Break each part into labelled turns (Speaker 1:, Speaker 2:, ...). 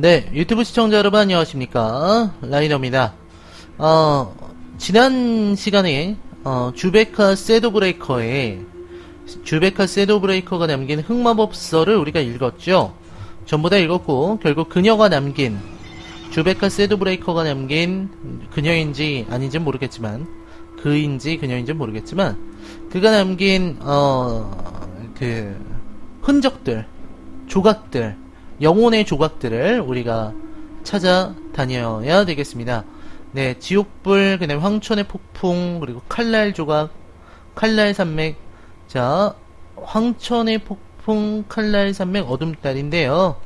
Speaker 1: 네, 유튜브 시청자 여러분 안녕하십니까. 라이너입니다. 어, 지난 시간에, 어, 주베카 셋도 브레이커에, 주베카 셋도 브레이커가 남긴 흑마법서를 우리가 읽었죠. 전부 다 읽었고, 결국 그녀가 남긴, 주베카 셋도 브레이커가 남긴 그녀인지 아닌지 모르겠지만, 그인지 그녀인지 모르겠지만, 그가 남긴, 어, 그, 흔적들, 조각들, 영혼의 조각들을 우리가 찾아다녀야 되겠습니다. 네, 지옥불, 그 다음에 황천의 폭풍, 그리고 칼날 조각, 칼날 산맥. 자, 황천의 폭풍, 칼날 산맥, 어둠달인데요.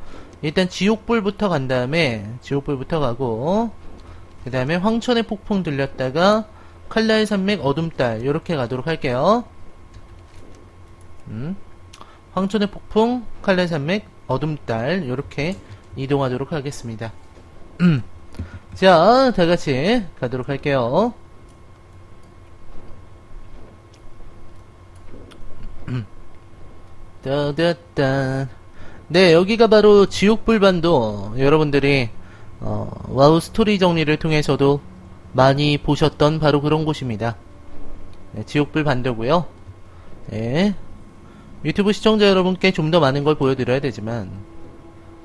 Speaker 1: 일단 지옥불부터 간 다음에, 지옥불부터 가고, 그 다음에 황천의 폭풍 들렸다가, 칼날 산맥, 어둠달, 요렇게 가도록 할게요. 음. 황천의 폭풍, 칼날 산맥, 어둠달 이렇게 이동하도록 하겠습니다. 자, 다 같이 가도록 할게요. 따다따. 네, 여기가 바로 지옥불반도 여러분들이 어, 와우 스토리 정리를 통해서도 많이 보셨던 바로 그런 곳입니다. 네, 지옥불 반도고요. 네, 유튜브 시청자 여러분께 좀 더 많은 걸 보여드려야 되지만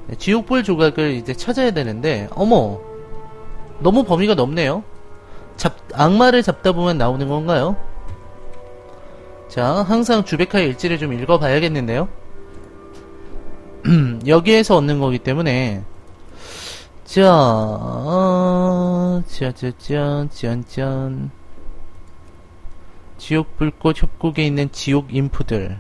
Speaker 1: 네, 지옥불 조각을 이제 찾아야 되는데 어머 너무 범위가 넓네요 잡, 악마를 잡다 보면 나오는 건가요? 자 항상 주베카의 일지를 좀 읽어봐야겠는데요 여기에서 얻는 거기 때문에 자, 어, 짜자잔, 짠짠. 지옥 불꽃 협곡에 있는 지옥 인프들.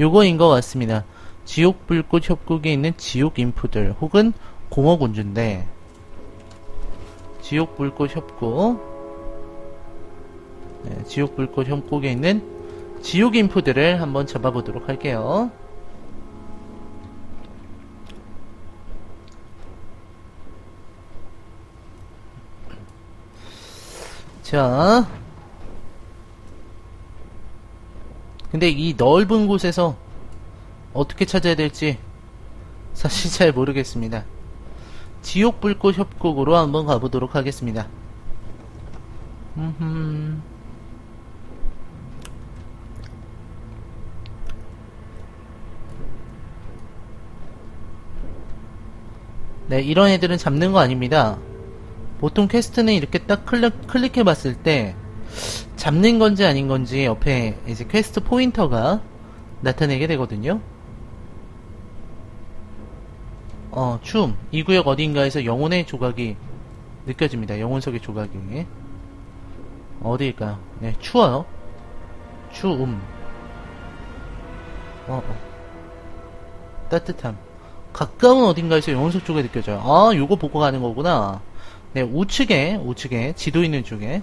Speaker 1: 요거인 것 같습니다. 지옥 불꽃 협곡에 있는 지옥 인프들 혹은 공허군주인데 지옥 불꽃 협곡 네, 지옥 불꽃 협곡에 있는 지옥 인프들을 한번 잡아보도록 할게요. 자, 근데 이 넓은 곳에서 어떻게 찾아야 될지 사실 잘 모르겠습니다. 지옥 불꽃 협곡으로 한번 가보도록 하겠습니다. 음흠. 네, 이런 애들은 잡는 거 아닙니다. 보통 quest는 이렇게 딱 클릭, 클릭해 봤을 때 잡는 건지 아닌 건지 옆에 이제 quest pointer가 나타내게 되거든요. 어, 춤. 이 구역 어딘가에서 영혼의 조각이 느껴집니다. 영혼석의 조각이. 어디일까요? 네, 추워요. 추움. 어, 어. 따뜻함. 가까운 어딘가에서 영혼석 조각이 느껴져요. 아, 요거 보고 가는 거구나. 네, 우측에, 우측에, 지도 있는 쪽에.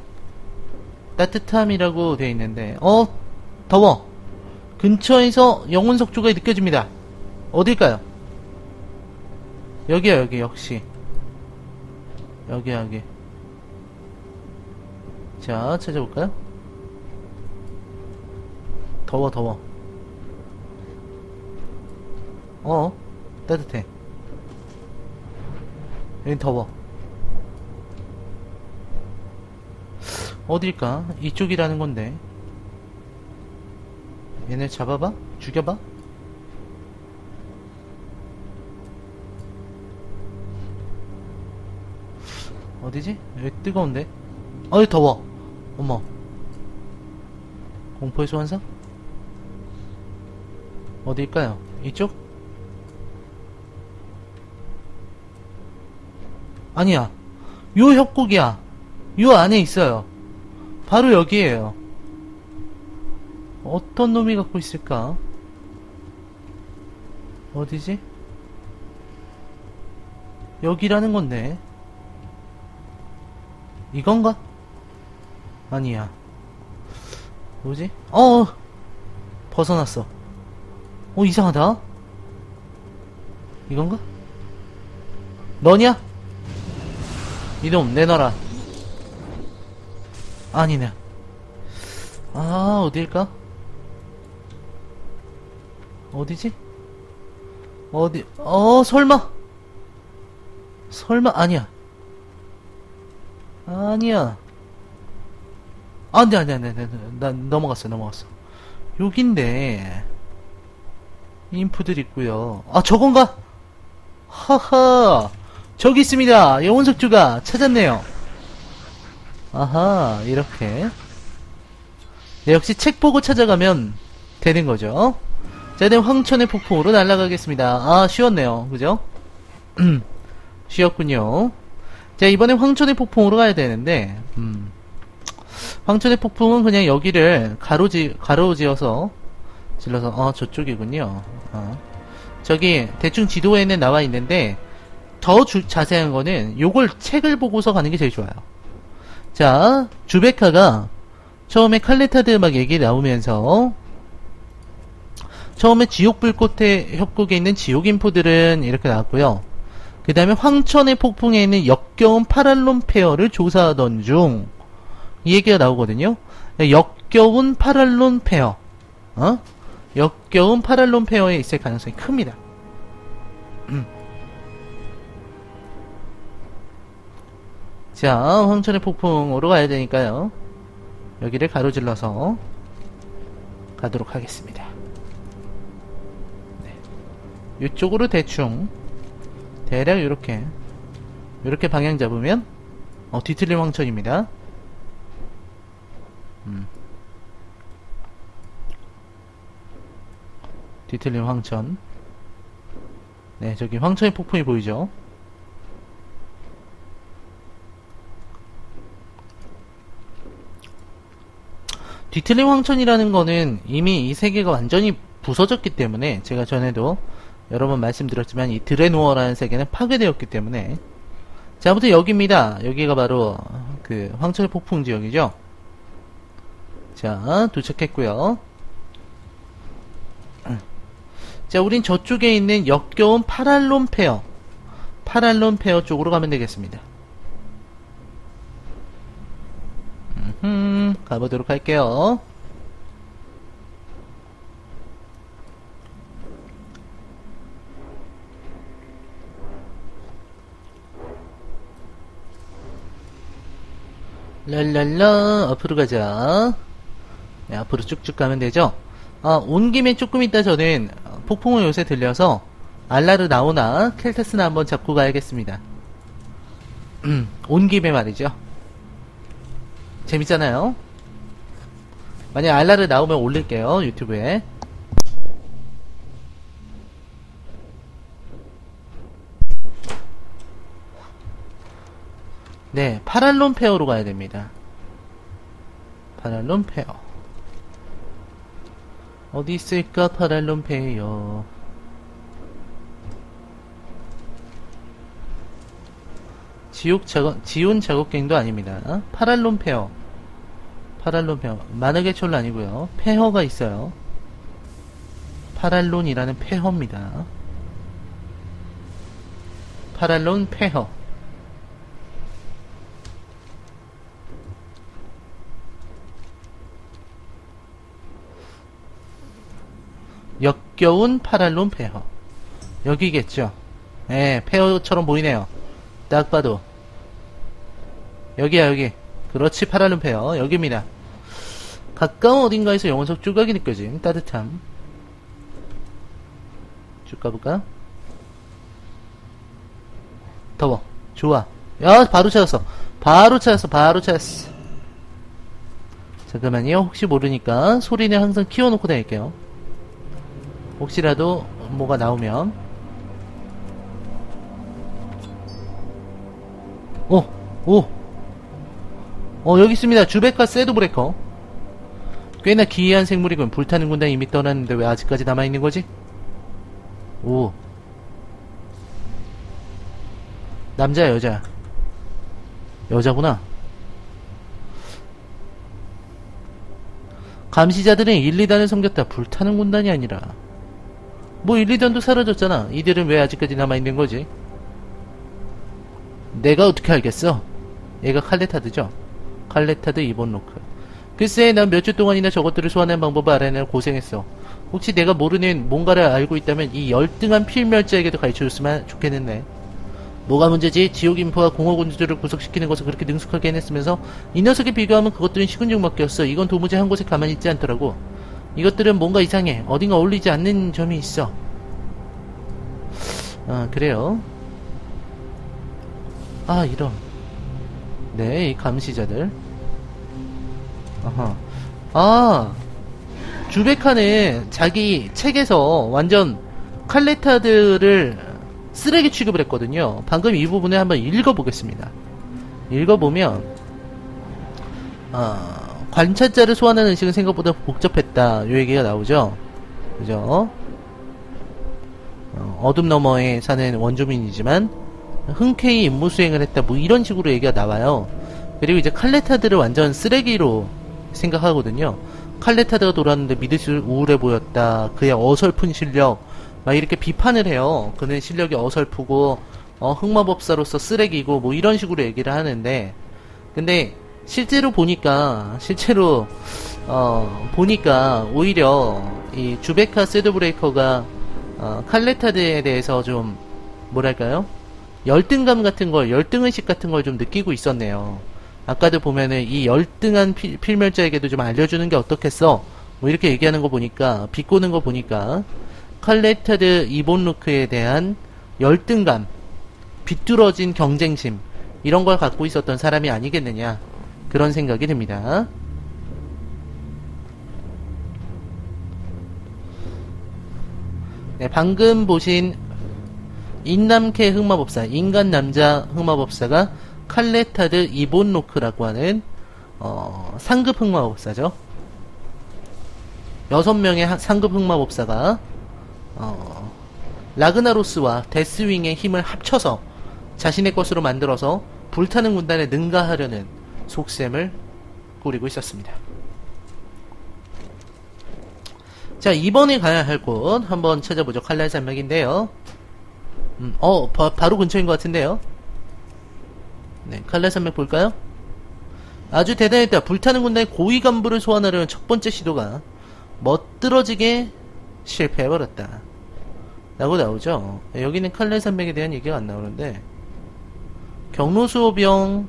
Speaker 1: 따뜻함이라고 되어 있는데 어 더워. 근처에서 영혼 석조가 느껴집니다. 어딜까요? 여기야 여기 역시. 여기 여기. 자 찾아볼까요? 더워 더워. 어 따뜻해. 여긴 더워 어딜까? 이쪽이라는 건데. 얘네 잡아봐? 죽여봐? 어디지? 왜 뜨거운데? 어이 더워 어머 공포의 소환사? 어디일까요? 이쪽? 아니야 요 협곡이야 요 안에 있어요 바로 여기에요. 어떤 놈이 갖고 있을까? 어디지? 여기라는 건데. 이건가? 아니야. 뭐지? 어! 벗어났어. 어, 이상하다. 이건가? 너냐? 이놈, 내놔라. 아니네. 아, 어딜까? 어디지? 어디, 어, 설마. 설마 아니야. 아니야. 안돼 안돼 안돼 안돼 나 넘어갔어 넘어갔어. 여긴데 인프들 있고요. 아 저건가? 하하 저기 있습니다. 영혼석주가 찾았네요. 아하 이렇게 네, 역시 책 보고 찾아가면 되는 거죠. 자, 이제 황천의 폭풍으로 날아가겠습니다. 아, 쉬웠네요. 그죠? 쉬웠군요. 자, 이번에 황천의 폭풍으로 가야 되는데, 음. 황천의 폭풍은 그냥 여기를 가로지, 가로지어서, 질러서, 어, 저쪽이군요. 어. 저기, 대충 지도에는 나와 있는데, 더 주, 자세한 거는 요걸 책을 보고서 가는 게 제일 좋아요. 자, 주베카가 처음에 칼레타드 막 얘기 나오면서 처음에 지옥 불꽃의 협곡에 있는 지옥 인포들은 이렇게 나왔고요. 그 다음에 황천의 폭풍에 있는 역겨운 파랄론 페어를 조사하던 중 이 얘기가 나오거든요. 역겨운 파랄론 페어 어? 역겨운 파랄론 페어에 있을 가능성이 큽니다. 자, 황천의 폭풍으로 가야 되니까요. 여기를 가로질러서 가도록 하겠습니다. 네. 이쪽으로 대충 대략 이렇게 이렇게 방향 잡으면 어, 뒤틀림 황천입니다. 음. 뒤틀림 황천. 네, 저기 황천의 폭풍이 보이죠? 뒤틀림 황천이라는 거는 이미 이 세계가 완전히 부서졌기 때문에 제가 전에도 여러 번 말씀드렸지만 이 드레노어라는 세계는 파괴되었기 때문에 자 아무튼 여기입니다. 여기가 바로 그 황천의 폭풍 지역이죠. 자 도착했고요. 자 우린 저쪽에 있는 역겨운 파랄론 폐허 파랄론 폐허 쪽으로 가면 되겠습니다. 음, 가보도록 할게요. 랄랄라 앞으로 가자. 네, 앞으로 쭉쭉 가면 되죠? 아, 온 김에 조금 있다 저는 폭풍을 요새 들려서 알라르 나오나 켈타스나 한번 잡고 가야겠습니다. 음, 온 김에 말이죠 재밌잖아요. 만약 알라를 나오면 올릴게요. 유튜브에. 네, 파랄론 폐허로 가야 됩니다. 파랄론 폐허. 어디 있을까, 파랄론 폐허. 지옥 작업, 지온 작업갱도 아닙니다. 파랄론 폐허. 파랄론 폐허. 철로 아니고요. 폐허가 있어요. 파랄론이라는 폐허입니다. 파랄론 폐허. 역겨운 파랄론 폐허. 여기겠죠. 예, 폐허처럼 보이네요. 딱 봐도. 여기야 여기. 그렇지 파랄론 폐허. 여기입니다. 가까운 어딘가에서 영혼석 조각이 느껴진 따뜻함. 쭉 가볼까? 더워. 좋아. 야 바로 찾았어. 바로 찾았어 바로 찾았어. 잠깐만요. 혹시 모르니까 소리는 항상 키워놓고 다닐게요. 혹시라도 뭐가 나오면 오! 오! 어, 여기 있습니다. 주베카 세드 브레이커. 꽤나 기이한 생물이군. 불타는 군단 이미 떠났는데 왜 아직까지 남아있는 거지? 오. 남자야, 여자야? 여자구나. 감시자들은 1, 2단을 섬겼다. 불타는 군단이 아니라. 뭐 1, 2단도 사라졌잖아. 이들은 왜 아직까지 남아있는 거지? 내가 어떻게 알겠어? 얘가 칼레타드죠? 칼레타드 이본 로크. 글쎄, 난 몇 주 동안이나 저것들을 소환하는 방법을 알아내는 고생했어. 혹시 내가 모르는 뭔가를 알고 있다면 이 열등한 필멸자에게도 가르쳐줬으면 좋겠는데. 뭐가 문제지? 지옥 인포와 공허 군주들을 구속시키는 것을 그렇게 능숙하게 해냈으면서 이 녀석에 비교하면 그것들은 식은죽 밖이었어. 이건 도무지 한 곳에 가만히 있지 않더라고. 이것들은 뭔가 이상해. 어딘가 어울리지 않는 점이 있어. 아, 그래요. 아, 이런. 네, 이 감시자들. 아하. 아, 주베카는 자기 책에서 완전 칼레타들을 쓰레기 취급을 했거든요. 방금 이 부분을 한번 읽어보겠습니다. 읽어보면, 어, 관찰자를 소환하는 의식은 생각보다 복잡했다. 요 얘기가 나오죠. 그죠? 어, 어둠 너머에 사는 원주민이지만, 흔쾌히 임무 수행을 했다. 뭐 이런 식으로 얘기가 나와요. 그리고 이제 칼레타드를 완전 쓰레기로 생각하거든요. 칼레타드가 돌았는데 수 우울해 보였다. 그의 어설픈 실력, 막 이렇게 비판을 해요. 그는 실력이 어설프고 어, 흑마법사로서 쓰레기고 뭐 이런 식으로 얘기를 하는데 근데 실제로 보니까 실제로 어, 보니까 오히려 이 주베카 세드브레이커가 어, 칼레타드에 대해서 좀 뭐랄까요 열등감 같은 걸 열등의식 같은 걸 좀 느끼고 있었네요. 아까도 보면은 이 열등한 피, 필멸자에게도 좀 알려주는 게 어떻겠어? 뭐 이렇게 얘기하는 거 보니까 비꼬는 거 보니까 칼레테드 이본루크에 대한 열등감, 비뚤어진 경쟁심 이런 걸 갖고 있었던 사람이 아니겠느냐 그런 생각이 듭니다. 네, 방금 보신 인남캐 흑마법사, 인간 남자 흑마법사가 칼레타드 이본노크라고 하는 어, 상급 흑마법사죠. 여섯 명의 상급 흑마법사가 어, 라그나로스와 데스윙의 힘을 합쳐서 자신의 것으로 만들어서 불타는 군단에 능가하려는 속셈을 꾸리고 있었습니다. 자, 이번에 가야 할 곳 한번 찾아보죠. 칼날 산맥인데요. 음, 어, 바, 바로 근처인 것 같은데요. 네, 칼날 산맥 볼까요? 아주 대단했다. 불타는 군단의 고위 간부를 소환하려는 첫 번째 시도가 멋들어지게 실패해버렸다. 라고 나오죠. 여기는 칼날 산맥에 대한 얘기가 안 나오는데 경로수호병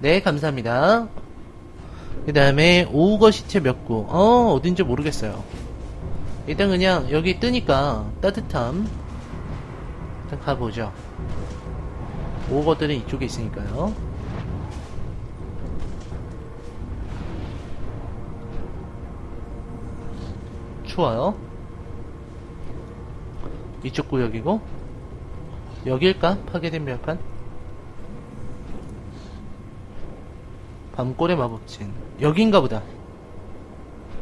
Speaker 1: 네 감사합니다. 그 다음에 오우거 시체 몇 구. 어 어딘지 모르겠어요. 일단 그냥 여기 뜨니까 따뜻함 일단 가보죠. 오우거들은 이쪽에 있으니까요. 추워요. 이쪽 구역이고 여길까? 파괴된 멸판? 밤골의 마법진. 여긴가 보다.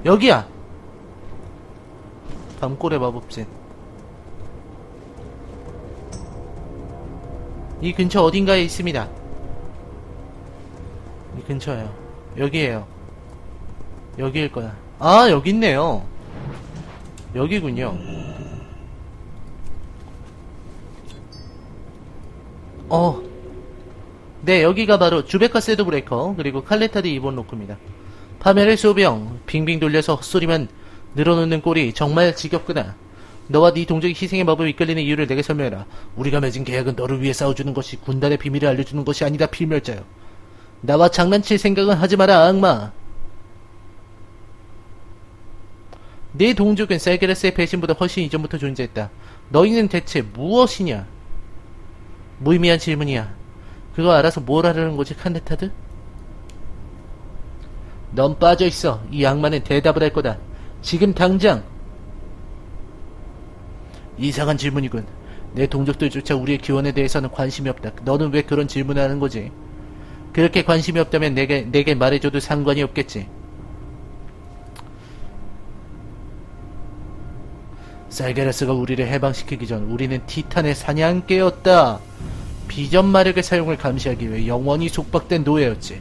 Speaker 1: 여기야! 밤골의 마법진. 이 근처 어딘가에 있습니다. 이 근처에요. 여기에요. 여기일 거야. 아 여기 있네요. 여기군요. 어. 네, 여기가 바로 주베카 섀도브레이커, 그리고 칼레타드 이본 로크입니다. 파멸의 소병, 빙빙 돌려서 헛소리만 늘어놓는 꼴이 정말 지겹구나. 너와 네 동족이 희생의 마법에 이끌리는 이유를 내게 설명해라. 우리가 맺은 계약은 너를 위해 싸워주는 것이 군단의 비밀을 알려주는 것이 아니다, 필멸자여. 나와 장난칠 생각은 하지 마라, 악마. 내 동족은 셀게레스의 배신보다 훨씬 이전부터 존재했다. 너희는 대체 무엇이냐? 무의미한 질문이야. 그거 알아서 뭘 하려는 거지, 칸데타드? 넌 빠져있어. 이 악마는 대답을 할 거다. 지금 당장! 이상한 질문이군. 내 동족들조차 우리의 기원에 대해서는 관심이 없다. 너는 왜 그런 질문을 하는 거지? 그렇게 관심이 없다면 내게, 내게 말해줘도 상관이 없겠지. 셀게레스가 우리를 해방시키기 전 우리는 티탄의 사냥개였다. 비전 마력의 사용을 감시하기 위해 영원히 속박된 노예였지.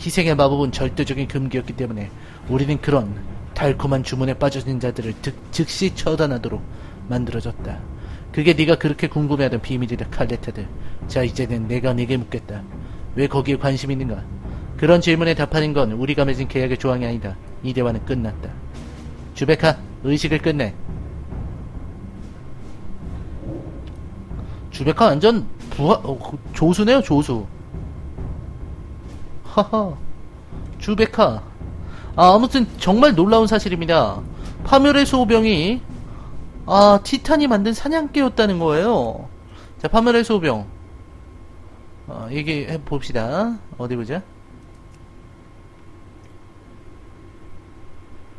Speaker 1: 희생의 마법은 절대적인 금기였기 때문에 우리는 그런 달콤한 주문에 빠져진 자들을 득, 즉시 처단하도록 만들어졌다. 그게 네가 그렇게 궁금해하던 비밀이다, 칼레테드. 자, 이제는 내가 네게 묻겠다. 왜 거기에 관심 있는가? 그런 질문에 답하는 건 우리가 맺은 계약의 조항이 아니다. 이 대화는 끝났다. 주베카, 의식을 끝내. 주베카 완전 부하, 어, 그 조수네요, 조수. 하하. 주베카. 아, 아무튼 정말 놀라운 사실입니다. 파멸의 소병이 아, 티탄이 만든 사냥개였다는 거예요. 자, 파멸의 소병. 어, 얘기해 봅시다. 어디 보자.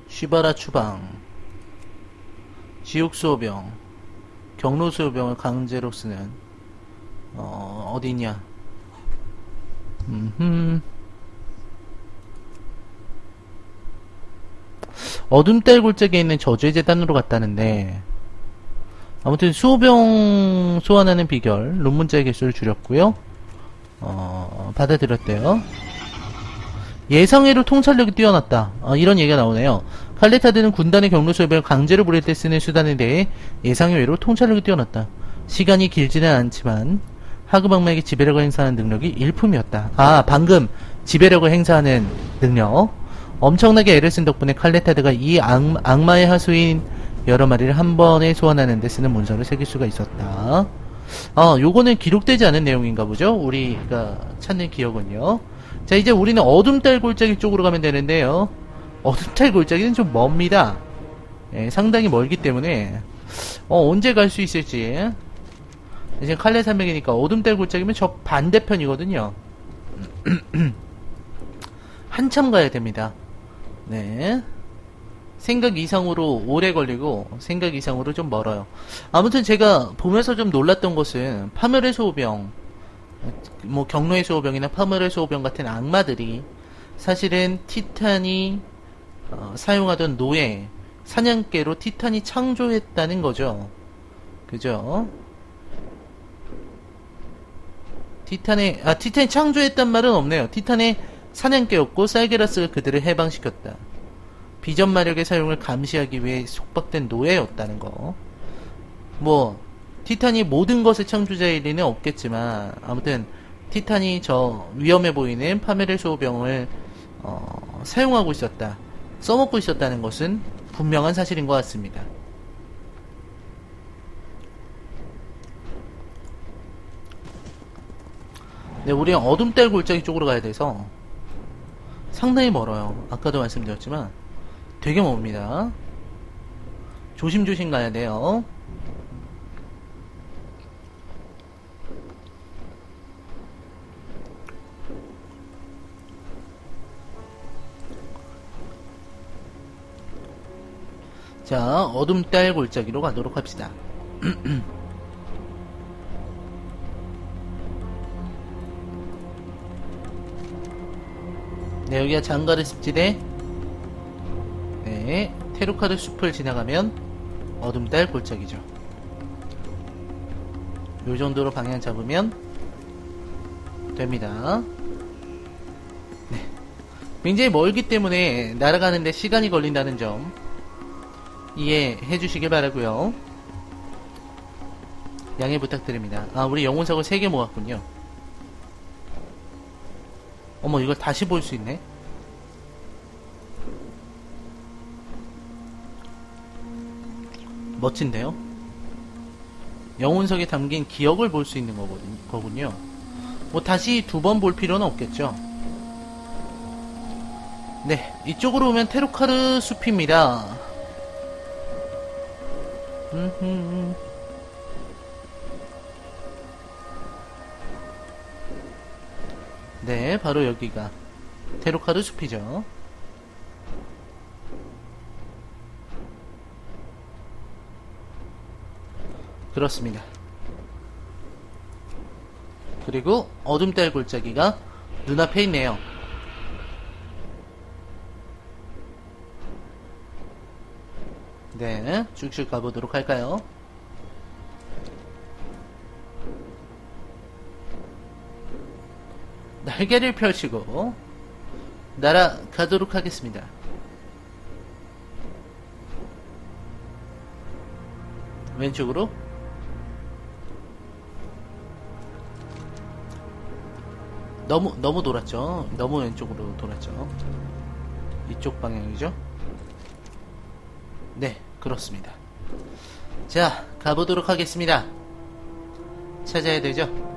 Speaker 1: 쉬바라 추방. 지옥 소병. 경로 소병을 강제로 쓰는. 어, 어디 있냐. 음흠. 어둠달 골짜기에 있는 저주의 재단으로 갔다는데. 아무튼 수호병 소환하는 비결 논문자의 개수를 줄였고요. 어, 받아들였대요. 예상외로 통찰력이 뛰어났다. 어, 이런 얘기가 나오네요. 칼레타드는 군단의 경로 소병을 강제로 부릴 때 쓰는 수단에 대해 예상외로 통찰력이 뛰어났다. 시간이 길지는 않지만 하그방마에게 지배력을 행사하는 능력이 일품이었다 아 방금 지배력을 행사하는 능력 엄청나게 애를 쓴 덕분에 칼레타드가 이 악, 악마의 하수인 여러 마리를 한 번에 소환하는 데 쓰는 문서를 새길 수가 있었다. 어, 요거는 기록되지 않은 내용인가 보죠? 우리가 찾는 기억은요. 자, 이제 우리는 어둠달 골짜기 쪽으로 가면 되는데요. 어둠달 골짜기는 좀 멉니다. 예, 상당히 멀기 때문에, 어, 언제 갈 수 있을지. 이제 칼레 산맥이니까 어둠달 골짜기면 저 반대편이거든요. 한참 가야 됩니다. 네. 생각 이상으로 오래 걸리고 생각 이상으로 좀 멀어요. 아무튼 제가 보면서 좀 놀랐던 것은 파멸의 소호병, 뭐 경로의 소호병이나 파멸의 소호병 같은 악마들이 사실은 티탄이 어, 사용하던 노예 사냥개로 티탄이 창조했다는 거죠. 그죠? 티탄의 아 티탄이 창조했단 말은 없네요. 티탄의 사냥개였고 쌀게라스가 그들을 해방시켰다. 비전 마력의 사용을 감시하기 위해 속박된 노예였다는 거. 뭐 티탄이 모든 것의 창조자일 리는 없겠지만 아무튼 티탄이 저 위험해 보이는 파메르 소병을 어, 사용하고 있었다. 써먹고 있었다는 것은 분명한 사실인 것 같습니다. 네, 우리는 어둠달 골짜기 쪽으로 가야 돼서 상당히 멀어요. 아까도 말씀드렸지만 되게 멉니다. 조심조심 가야 돼요. 자, 어둠달 골짜기로 가도록 합시다. 네, 여기가 장가르 습지대. 네, 테루카르 숲을 지나가면 어둠달 골짜기죠. 요 정도로 방향 잡으면 됩니다. 네. 굉장히 멀기 때문에 날아가는데 시간이 걸린다는 점 이해해 주시길 바라고요 양해 부탁드립니다. 아, 우리 영혼석을 3개 모았군요. 어머 이걸 다시 볼 수 있네. 멋진데요? 영혼석에 담긴 기억을 볼 수 있는 거군요. 뭐 다시 두 번 볼 필요는 없겠죠? 네 이쪽으로 오면 테루카르 숲입니다. 음흠. 네, 바로 여기가 테루카르 숲이죠. 그렇습니다. 그리고 어둠달 골짜기가 눈앞에 있네요. 네, 쭉쭉 가보도록 할까요? 날개를 펼치고 날아가도록 하겠습니다. 왼쪽으로 너무 너무 돌았죠. 너무 왼쪽으로 돌았죠. 이쪽 방향이죠? 네, 그렇습니다. 자, 가보도록 하겠습니다. 찾아야 되죠?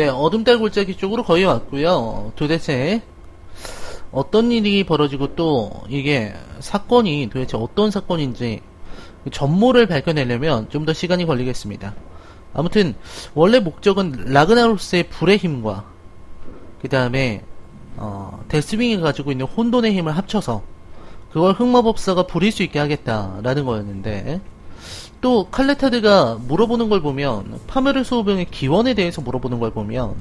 Speaker 1: 네, 어둠달 골짜기 쪽으로 거의 왔고요. 도대체 어떤 일이 벌어지고 또 이게 사건이 도대체 어떤 사건인지 전모를 밝혀내려면 좀 더 시간이 걸리겠습니다. 아무튼 원래 목적은 라그나로스의 불의 힘과 그 다음에 어, 데스윙이 가지고 있는 혼돈의 힘을 합쳐서 그걸 흑마법사가 부릴 수 있게 하겠다라는 거였는데 또 칼레타드가 물어보는 걸 보면 파메르 소호병의 기원에 대해서 물어보는 걸 보면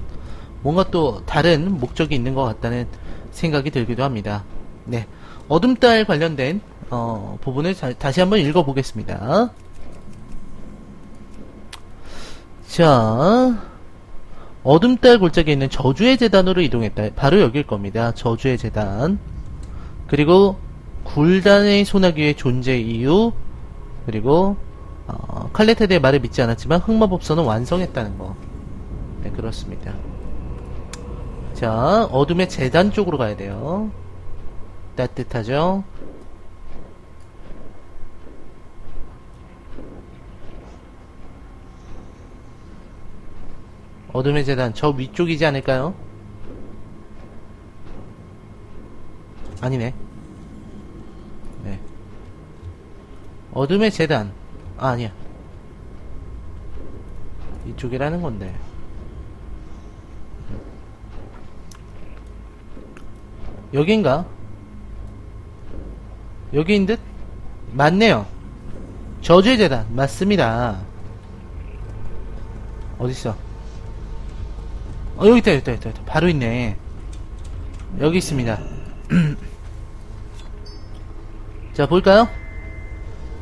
Speaker 1: 뭔가 또 다른 목적이 있는 것 같다는 생각이 들기도 합니다. 네, 어둠달 관련된 어, 부분을 자, 다시 한번 읽어보겠습니다. 자, 어둠달 골짜기에 있는 저주의 재단으로 이동했다. 바로 여길 겁니다. 저주의 재단. 그리고 굴단의 소나기의 존재 이유, 그리고 어, 칼레테드의 말을 믿지 않았지만 흑마법서는 완성했다는 거. 네, 그렇습니다. 자, 어둠의 재단 쪽으로 가야 돼요. 따뜻하죠? 어둠의 재단, 저 위쪽이지 않을까요? 아니네. 네. 어둠의 재단. 아, 아니야. 이쪽이라는 건데. 여긴가? 여기인 듯? 맞네요. 저주의 재단. 맞습니다. 어딨어? 어, 여기 있다, 여기 있다, 여기 있다. 바로 있네. 여기 있습니다. 자, 볼까요?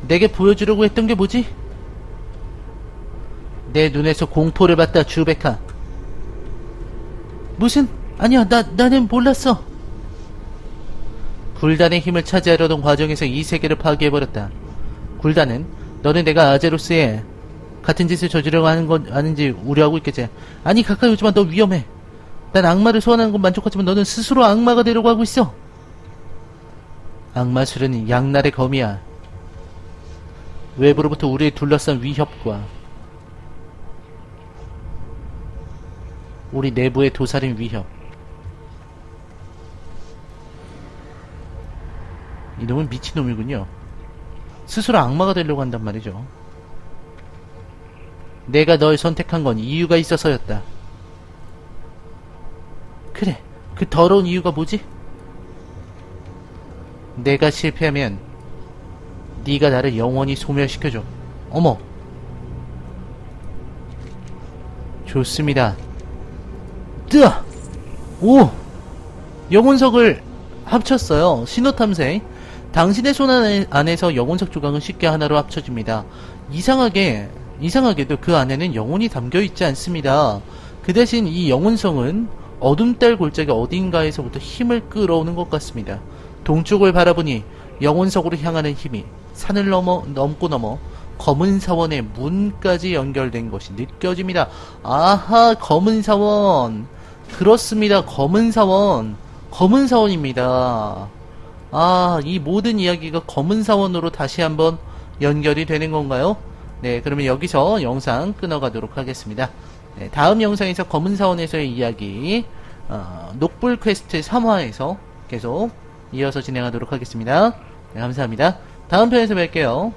Speaker 1: 내게 보여주려고 했던 게 뭐지? 내 눈에서 공포를 봤다, 주베카. 무슨? 아니야, 나, 나는 몰랐어. 굴단의 힘을 차지하려던 과정에서 이 세계를 파괴해버렸다. 굴단은 너는 내가 아제로스에 같은 짓을 저지르려고 하는 건 아닌지 우려하고 있겠지. 아니 가까이 오지만 너 위험해. 난 악마를 소환하는 건 만족하지만 너는 스스로 악마가 되려고 하고 있어. 악마술은 양날의 검이야. 외부로부터 우리를 둘러싼 위협과 우리 내부의 도살인 위협. 이놈은 미친놈이군요. 스스로 악마가 되려고 한단 말이죠. 내가 널 선택한 건 이유가 있어서였다. 그래, 그 더러운 이유가 뭐지? 내가 실패하면 네가 나를 영원히 소멸시켜줘. 어머. 좋습니다. 뜨아! 오! 영혼석을 합쳤어요. 신호탐색. 당신의 손 안에, 안에서 영혼석 조각은 쉽게 하나로 합쳐집니다. 이상하게, 이상하게도 그 안에는 영혼이 담겨 있지 않습니다. 그 대신 이 영혼성은 어둠달 골짜기 어딘가에서부터 힘을 끌어오는 것 같습니다. 동쪽을 바라보니 영혼석으로 향하는 힘이 산을 넘어, 넘고 넘어 검은 사원의 문까지 연결된 것이 느껴집니다. 아하, 검은 사원. 그렇습니다. 검은 사원. 검은 사원입니다. 아, 이 모든 이야기가 검은 사원으로 다시 한번 연결이 되는 건가요? 네, 그러면 여기서 영상 끊어가도록 하겠습니다. 네, 다음 영상에서 검은 사원에서의 이야기, 어, 녹불 퀘스트 3화에서 계속 이어서 진행하도록 하겠습니다. 네, 감사합니다. 다음 편에서 뵐게요.